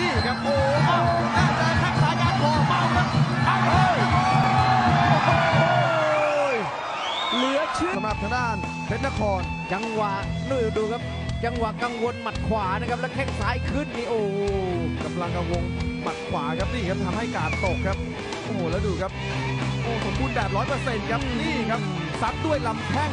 นี่ครับโอ้เมาน่าจะแข้งซ้ายานคอเมาครับเมาเลยเหลือเชื่อสำหรับทางด้านเพชรนคร จังหวะนู่นดูครับ จังหวะกังวลหมัดขวานะครับ แล้วแข้งซ้ายขึ้นนี่โอ้กำลังกังวงหมัดขวาครับนี่ครับทำให้การตกครับโอ้โหแล้วดูครับโอ้สมบูรณ์แบบร้อยเปอร์เซ็นต์ครับนี่ครับซัดด้วยลำแข้ง